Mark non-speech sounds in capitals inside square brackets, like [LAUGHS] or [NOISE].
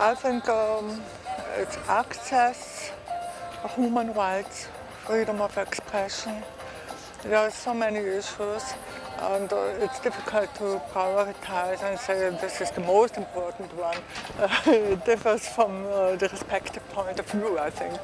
I think um, it's access, human rights, freedom of expression. There are so many issues and uh, it's difficult to prioritize and say this is the most important one. [LAUGHS] It differs from uh, the respective point of view, I think.